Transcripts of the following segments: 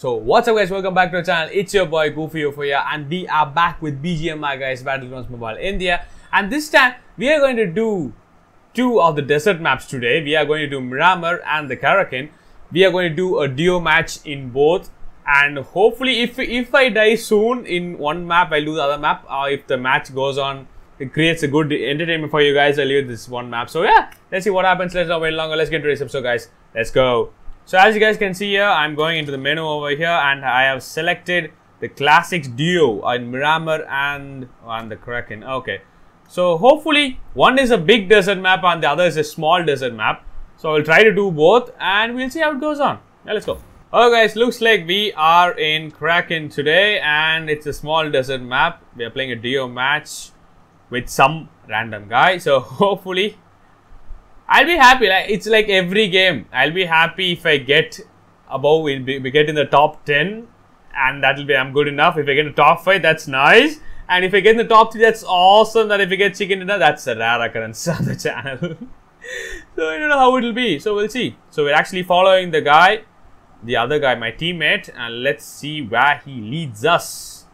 So what's up guys, welcome back to the channel. It's your boy Goofy here and we are back with BGMI guys, Battlegrounds Mobile India. And this time we are going to do two of the desert maps today. We are going to do Miramar and the Karakin. We are going to do a duo match in both and hopefully if if I die soon in one map, I'll do the other map. Or if the match goes on, it creates a good entertainment for you guys. I'll leave this one map. So yeah, let's see what happens. Let's not wait longer. Let's get to this episode guys. Let's go. So as you guys can see here, I'm going into the menu over here and I have selected the Classics Duo in Miramar and on the Karakin. Okay. So hopefully one is a big desert map and the other is a small desert map. So I'll try to do both and we'll see how it goes on. Now let's go. Okay guys, looks like we are in Karakin today and it's a small desert map. We are playing a duo match with some random guy. So hopefully I'll be happy. It's like every game. I'll be happy if I get above. We, we get in the top ten, and that'll be I'm good enough. If I get in the top five, that's nice. And if I get in the top three, that's awesome. That if I get chicken dinner, that's a rare occurrence on the channel. so I don't know how it'll be. So we'll see. So we're actually following the guy, the other guy, my teammate, and let's see where he leads us.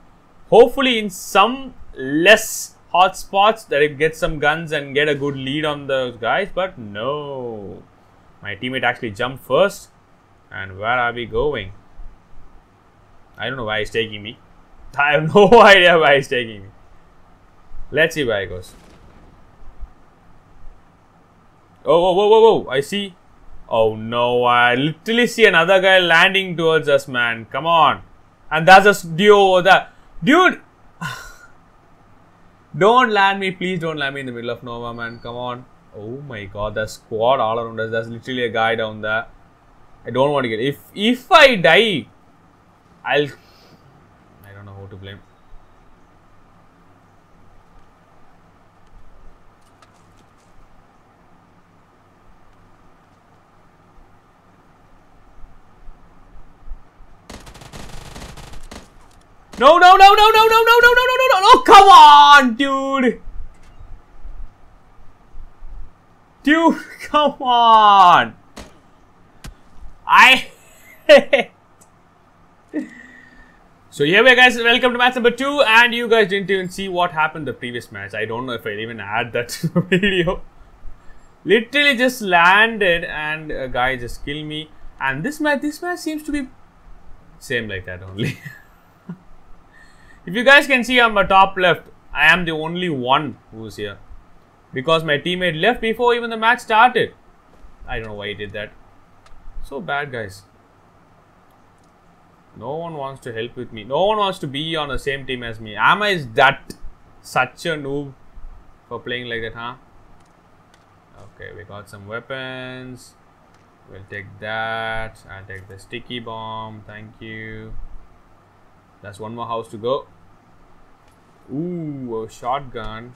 Hopefully, in some less hot spots that I get some guns and get a good lead on those guys, but no. My teammate actually jumped first. And where are we going? I don't know why he's taking me. I have no idea why he's taking me. Let's see where he goes. Oh, whoa, whoa, whoa, whoa. I see. Oh no, I literally see another guy landing towards us, man. Come on. And that's a duo over there. Dude, don't land me, please don't land me in the middle of Nova, man. Come on. Oh my god, there's squad all around us. There's literally a guy down there. I don't want to get. If if I die, I'll. I don't know who to blame. No, no, no, no, no, no, no, no, no, no, no, no, no, come on, dude. Dude, come on. I So here we are guys, welcome to match number 2 and you guys didn't even see what happened the previous match. I don't know if I'll even add that to the video. Literally just landed and a guy just killed me and this match, this match seems to be same like that only. If you guys can see on my top left, I am the only one who's here. Because my teammate left before even the match started. I don't know why he did that. So bad, guys. No one wants to help with me. No one wants to be on the same team as me. Am I that such a noob for playing like that, huh? Okay, we got some weapons. We'll take that. I'll take the sticky bomb. Thank you. That's one more house to go. Ooh, a shotgun.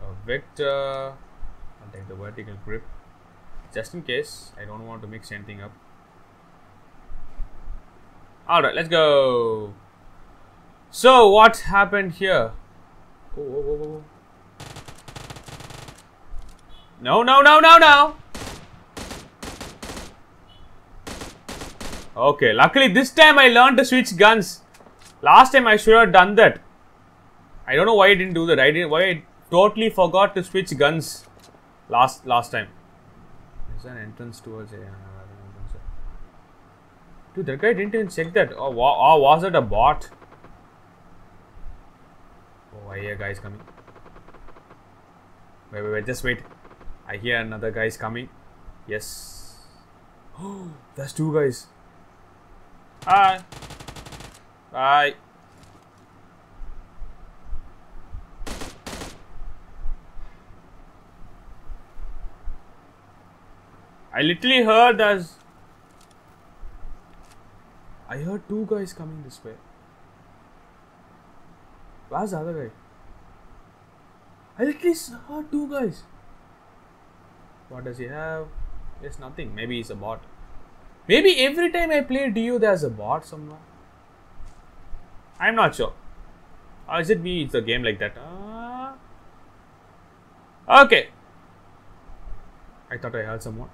A Victor. I'll take the vertical grip. Just in case. I don't want to mix anything up. Alright, let's go. So, what happened here? Oh, oh, oh. No, no, no, no, no. Okay, luckily this time I learned to switch guns. Last time I should have done that. I don't know why I didn't do that. I didn't. Why I totally forgot to switch guns last last time. Is an entrance towards a Dude, that guy didn't even check that. Oh, or oh, was it a bot? Oh, I hear guys coming. Wait, wait, wait. Just wait. I hear another guy's coming. Yes. Oh, that's two guys. Hi. Bye. I literally heard as I heard two guys coming this way. Where's the other guy? I literally saw two guys. What does he have? There's nothing. Maybe he's a bot. Maybe every time I play DU there's a bot somewhere. I'm not sure. Or is it me? It's a game like that. Uh, okay. I thought I heard someone.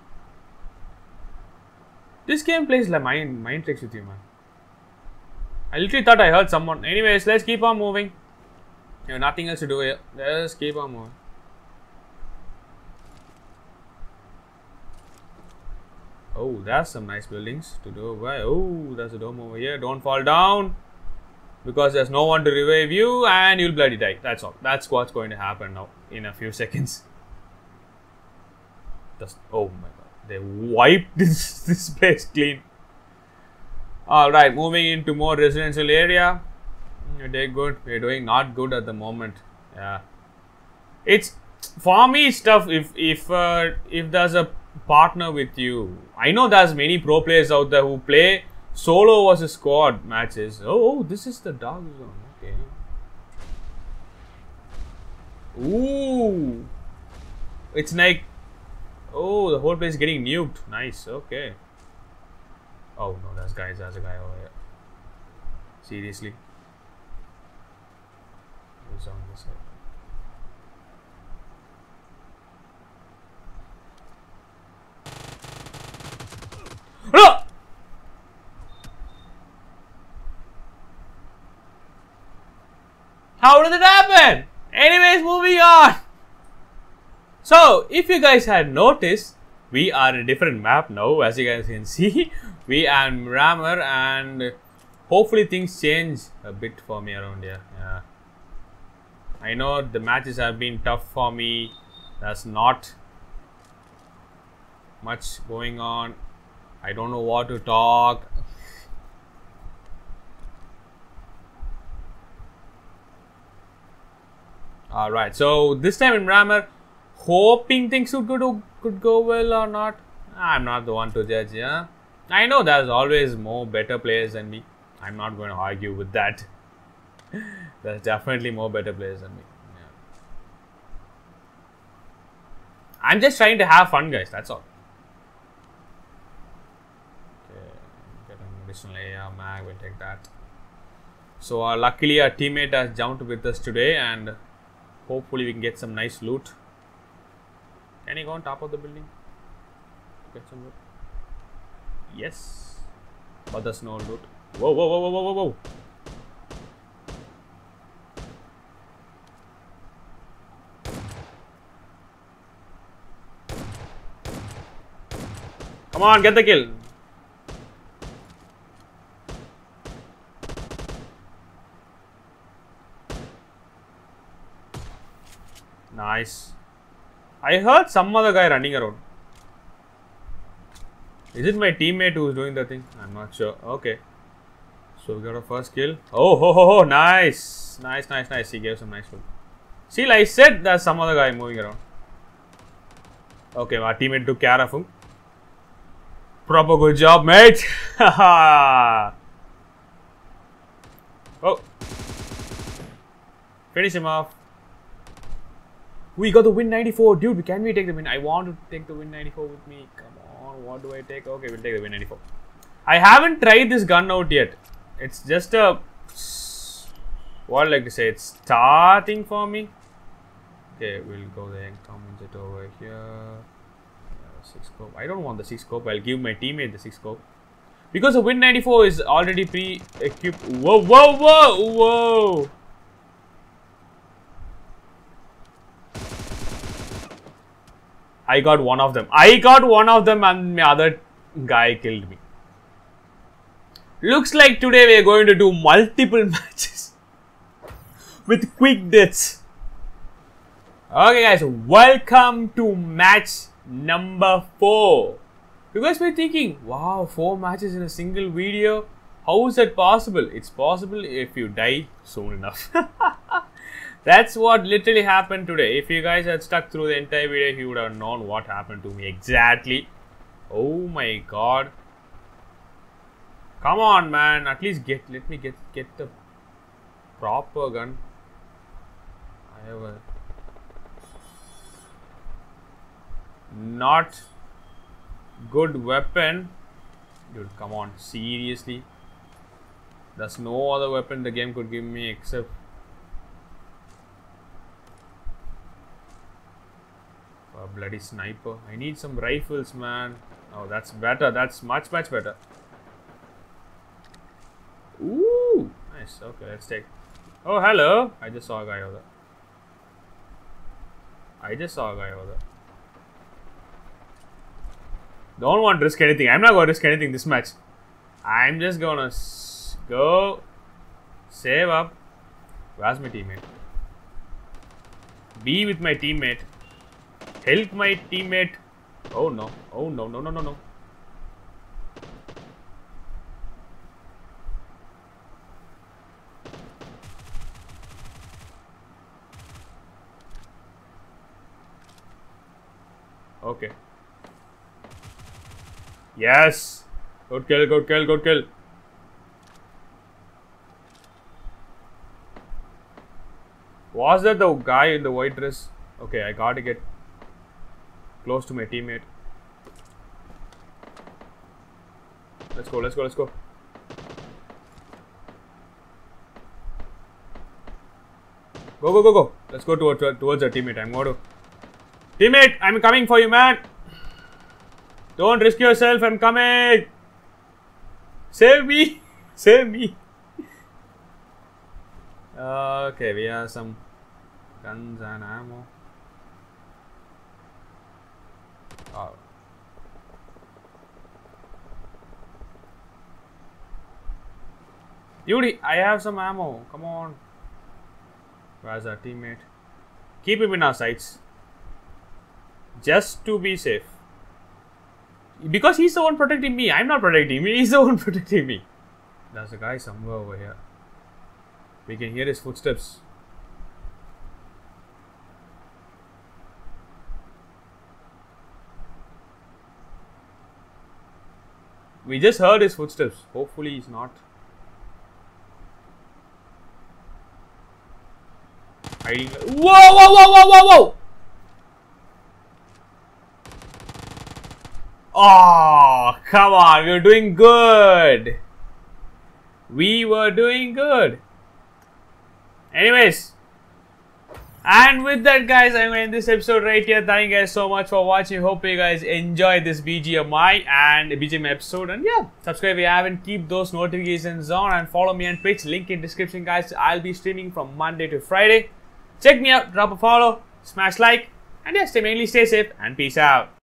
This game plays like mind, mind tricks with you, man. I literally thought I heard someone. Anyways, let's keep on moving. You have nothing else to do here. Let's keep on moving. Oh, there's some nice buildings to do. Why? Oh, there's a dome over here. Don't fall down because there's no one to revive you and you'll bloody die. That's all. That's what's going to happen now in a few seconds. Just oh my god, they wiped this this place clean. All right, moving into more residential area. You're good. We're doing not good at the moment. Yeah, it's for me stuff. If if uh, if there's a partner with you, I know there's many pro players out there who play solo versus squad matches. Oh, oh this is the dog zone. Okay. Ooh, it's like oh, the whole place is getting nuked. Nice. Okay. Oh no, there's guys. There's a guy over here. Seriously. Who's on this side? No! How did it happen? Anyways, moving on. So, if you guys had noticed, we are in a different map now, as you guys can see. We are Miramar and hopefully things change a bit for me around here. Yeah. I know the matches have been tough for me. There's not much going on. I don't know what to talk. Alright, so this time in Miramar, hoping things would go, could go well or not. I'm not the one to judge, yeah. I know there's always more better players than me. I'm not going to argue with that. there's definitely more better players than me. Yeah. I'm just trying to have fun, guys. That's all. Okay, get an additional AR mag. We'll take that. So, uh, luckily, our teammate has jumped with us today, and hopefully, we can get some nice loot. Can he go on top of the building? Get some loot. Yes. But there's no loot. Whoa, whoa, whoa, whoa, whoa, whoa. Come on, get the kill. Nice. I heard some other guy running around. Is it my teammate who's doing the thing? I'm not sure. Okay. So we got a first kill. Oh, ho, ho, ho. Nice. Nice, nice, nice. He gave some nice loot. See, like I said, there's some other guy moving around. Okay, my teammate took care of him. Proper good job, mate. oh. Finish him off. We got the win 94. Dude, can we take the win? I want to take the win 94 with me. Come on. What do I take? Okay, we'll take the win 94. I haven't tried this gun out yet. It's just a... What like to say? It's starting for me. Okay, we'll go there and comment it over here. Uh, six scope. I don't want the six scope. I'll give my teammate the six scope. Because the Win 94 is already pre-equipped. Whoa, whoa, whoa, whoa! I got one of them. I got one of them and my other guy killed me. Looks like today we are going to do multiple matches with quick deaths. Okay guys, welcome to match number 4. You guys be thinking, wow, 4 matches in a single video? How is that possible? It's possible if you die soon enough. That's what literally happened today. If you guys had stuck through the entire video, you would have known what happened to me exactly. Oh my god. Come on, man. At least get, let me get, get the proper gun. I have a not good weapon. Dude, come on. Seriously. There's no other weapon the game could give me except bloody sniper. I need some rifles, man. Oh, that's better. That's much, much better. Ooh, nice. Okay, let's take. Oh, hello. I just saw a guy over there. I just saw a guy over there. Don't want to risk anything. I'm not going to risk anything this match. I'm just gonna go save up. Where's my teammate? Be with my teammate. Help my teammate. Oh no. Oh no, no, no, no, no. Okay. Yes. Good kill, good kill, good kill. Was that the guy in the white dress? Okay, I gotta get close to my teammate. Let's go, let's go, let's go. Go, go, go, go. Let's go towards, towards our teammate. I'm going to. Teammate, I'm coming for you, man. Don't risk yourself. I'm coming. Save me. Save me. Okay, we have some guns and ammo. Oh. Yuri, I have some ammo. Come on. Where's our teammate? Keep him in our sights. Just to be safe. Because he's the one protecting me. I'm not protecting me. He's the one protecting me. There's a guy somewhere over here. We can hear his footsteps. We just heard his footsteps. Hopefully, he's not hiding. Whoa, whoa, whoa, whoa, whoa, whoa! Oh, come on. We were doing good. We were doing good. Anyways, and with that, guys, I'm going to end this episode right here. Thank you guys so much for watching. Hope you guys enjoyed this BGMI and BGM episode. And yeah, subscribe if you haven't. Keep those notifications on and follow me on Twitch. Link in description, guys. I'll be streaming from Monday to Friday. Check me out. Drop a follow. Smash like. And yes, stay mainly stay safe and peace out.